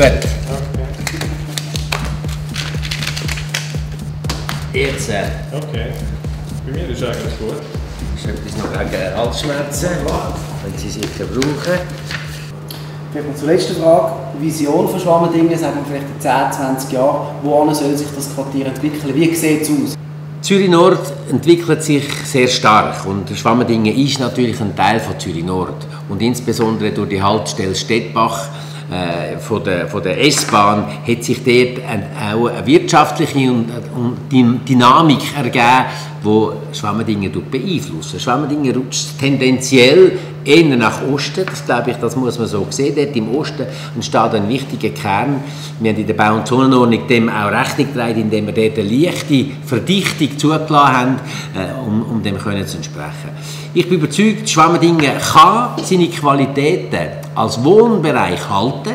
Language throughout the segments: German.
Gut. Jetzt äh, Okay. Bei mir ist eigentlich gut. ist etwas noch gegen Halsschmerzen, wenn Sie sicher brauchen. Vielleicht noch zur letzten Frage. Vision von Schwammendingen, sagen wir vielleicht in 10, 20 Jahren. Wohin soll sich das Quartier entwickeln? Wie sieht es aus? Zürich Nord entwickelt sich sehr stark und Schwammendingen ist natürlich ein Teil von Zürich Nord und insbesondere durch die Haltestelle Stettbach äh, von der, von der S-Bahn hat sich dort ein, auch eine wirtschaftliche und, und Dynamik ergeben, wo Schwammendingen beeinflussen. Schwammendingen rutscht tendenziell eher nach Osten, das glaube ich, das muss man so sehen. Dort im Osten entsteht ein wichtiger Kern. Wir haben in der Bau- und Zonenordnung dem auch Rechnung getragen, indem wir dort eine leichte Verdichtung zugelassen haben, äh, um, um dem können zu entsprechen. Ich bin überzeugt, Schwammendingen kann seine Qualitäten als Wohnbereich halten,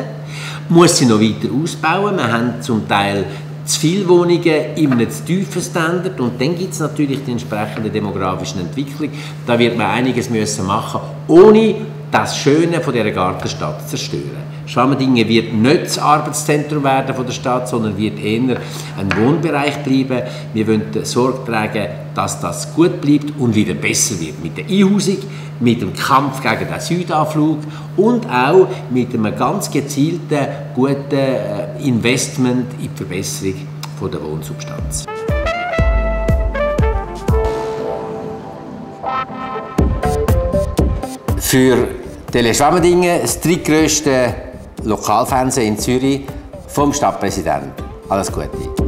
muss sie noch weiter ausbauen. Wir haben zum Teil zu viele Wohnungen in einem zu tiefen Standard und dann gibt es natürlich die entsprechende demografische Entwicklung. Da wird man einiges müssen machen, ohne das Schöne von dieser Gartenstadt zerstören. Schwammendingen wird nicht das Arbeitszentrum werden von der Stadt, sondern wird eher ein Wohnbereich bleiben. Wir wollen Sorge tragen, dass das gut bleibt und wieder besser wird. Mit der Einhausung, mit dem Kampf gegen den Südanflug und auch mit einem ganz gezielten, guten äh, Investment in die Verbesserung der Wohnsubstanz. Für Tele Schwammendingen das drittgrößte Lokalfernsehen in Zürich vom Stadtpräsidenten. Alles Gute.